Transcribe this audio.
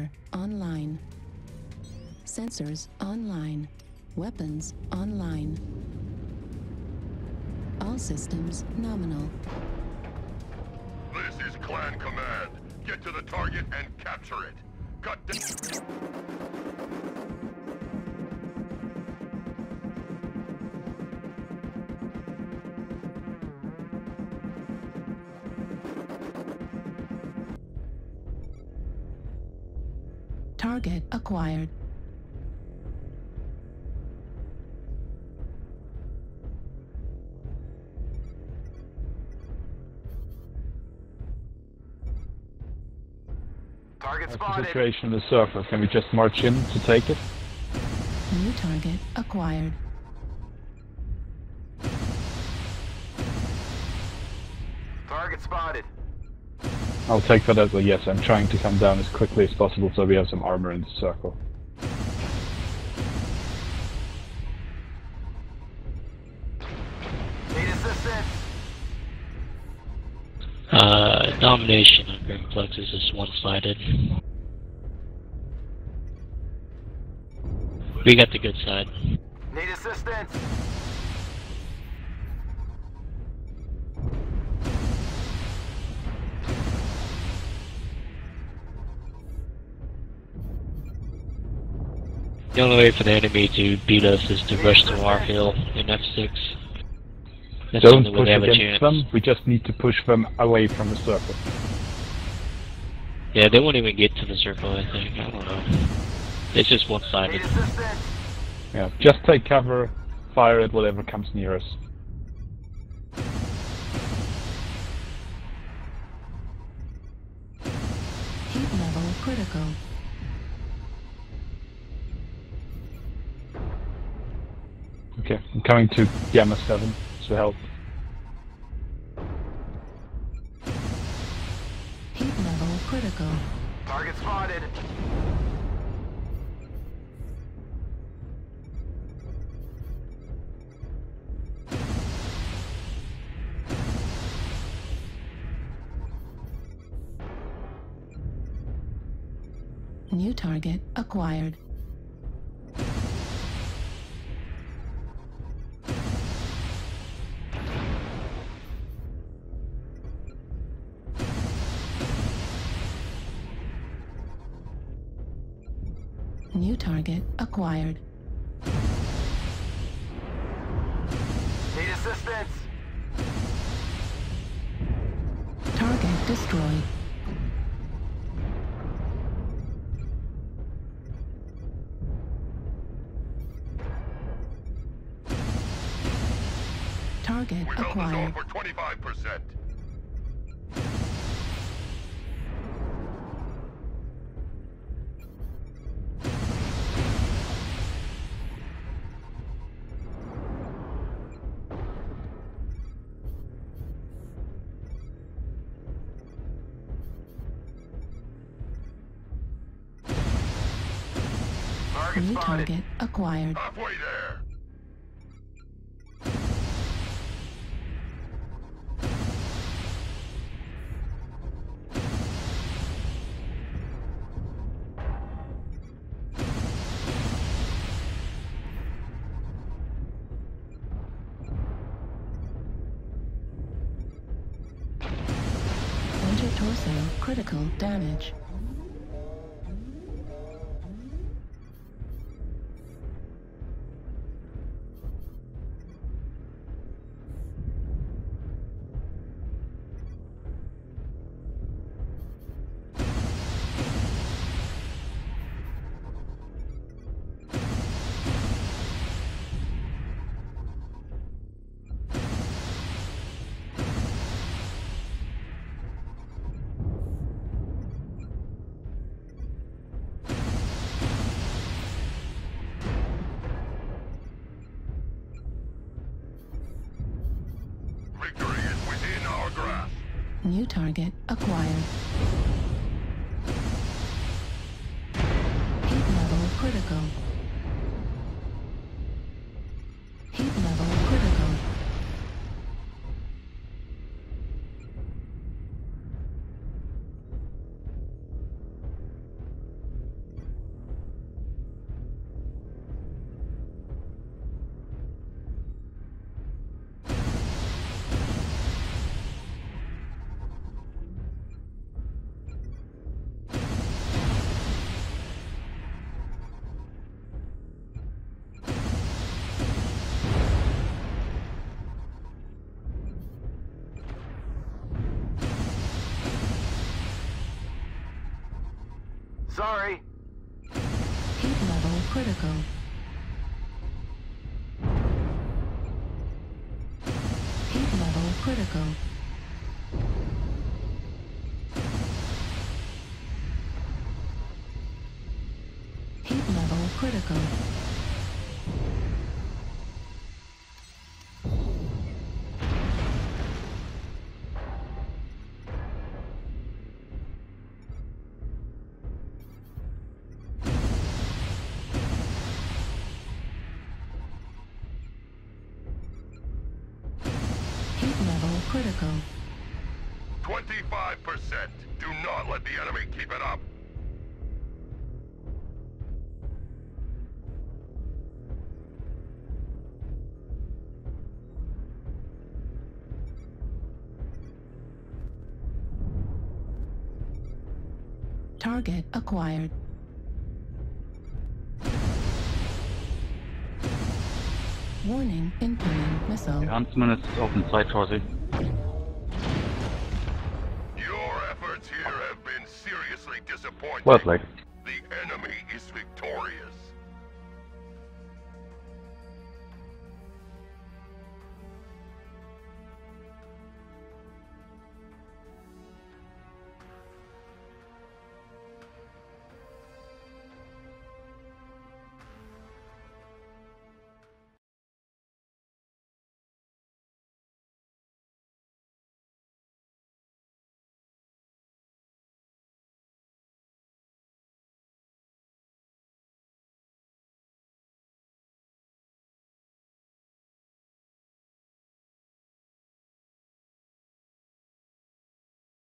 Sniper online. Sensors online. Weapons online. All systems nominal. This is Clan Command. Get to the target and capture it. Cut down. Target acquired. Target What's the spotted. situation in the circle? Can we just march in to take it? New target acquired. Target spotted. I'll take that as a yes. I'm trying to come down as quickly as possible so we have some armor in the circle. Need assistance. Uh, domination on Grim Plexus is one-sided. We got the good side. Need assistance. The only way for the enemy to beat us is to rush to our hill in F6. That's Don't only way push have a against chance. them. We just need to push them away from the circle. Yeah, they won't even get to the circle, I think. I don't know. It's just one-sided. Yeah, just take cover, fire at whatever comes near us. Heat level critical. Okay, I'm coming to Gamma 7 to help. Heat level critical. Target spotted. New target acquired. New target acquired. Need assistance. Target destroyed. Target We held the zone acquired. for 25%. Target New spotted. target acquired. Halfway there. Torso critical damage. Victory is within our grasp. New target acquired. Heat level critical. Sorry. Heat level critical. Heat level critical. Heat level critical. Critical. 25%. Do not let the enemy keep it up. Target acquired. Warning, incoming missile. Der Huntsman ist auf dem Side Vorsicht.